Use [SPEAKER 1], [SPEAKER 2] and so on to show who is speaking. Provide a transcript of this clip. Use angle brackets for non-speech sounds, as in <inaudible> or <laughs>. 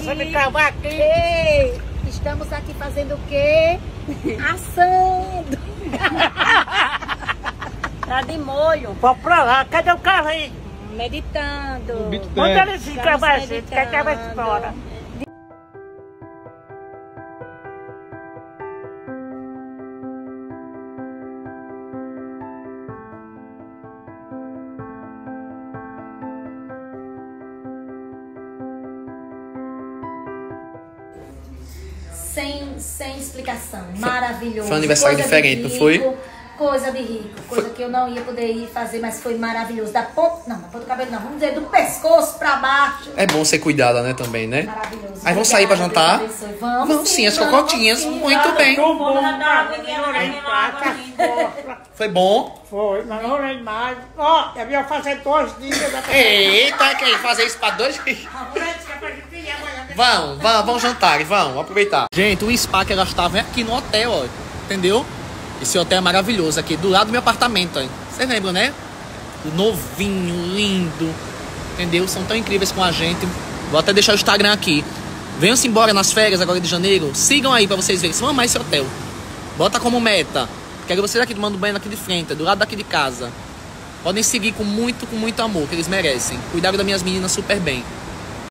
[SPEAKER 1] você me cavar aqui.
[SPEAKER 2] Ei, estamos aqui fazendo o quê? <laughs> Assando. <laughs> tá de molho.
[SPEAKER 1] Vamos pra lá, cadê o carro aí?
[SPEAKER 2] Meditando.
[SPEAKER 1] Manda ele se a gente, quer cavar
[SPEAKER 2] meditando.
[SPEAKER 1] fora.
[SPEAKER 2] Sem, sem explicação. Maravilhoso.
[SPEAKER 3] foi um aniversário
[SPEAKER 2] Coisa de
[SPEAKER 3] diferente, não
[SPEAKER 2] rico,
[SPEAKER 3] foi?
[SPEAKER 2] Coisa de rico. Coisa que eu não ia poder ir fazer, mas foi maravilhoso. Da ponta. Não, da ponta do cabelo não. Vamos dizer, do pescoço pra baixo.
[SPEAKER 3] É bom ser cuidada, né, também, né?
[SPEAKER 2] Maravilhoso.
[SPEAKER 3] Aí vamos sair pra jantar?
[SPEAKER 2] Vamos,
[SPEAKER 3] Vamos sim, as
[SPEAKER 2] vamos
[SPEAKER 3] cocotinhas.
[SPEAKER 2] sim.
[SPEAKER 3] Muito bem.
[SPEAKER 1] Bom, tá
[SPEAKER 3] Foi bom?
[SPEAKER 1] Foi, mas não orei mais. Ó, eu ia fazer dois dias.
[SPEAKER 3] Eita, quem fazer isso pra dois? Vamos, vamos, vamos jantar, vamos, aproveitar. Gente, o spa que elas estavam é aqui no hotel, ó. Entendeu? Esse hotel é maravilhoso aqui, do lado do meu apartamento, ó. Vocês lembram, né? Novinho, lindo. Entendeu? São tão incríveis com a gente. Vou até deixar o Instagram aqui. Venham-se embora nas férias agora de janeiro. Sigam aí pra vocês verem. Vão amar esse hotel. Bota como meta. Quero vocês aqui tomando banho aqui de frente, do lado daqui de casa. Podem seguir com muito, com muito amor, que eles merecem. Cuidaram das minhas meninas super bem.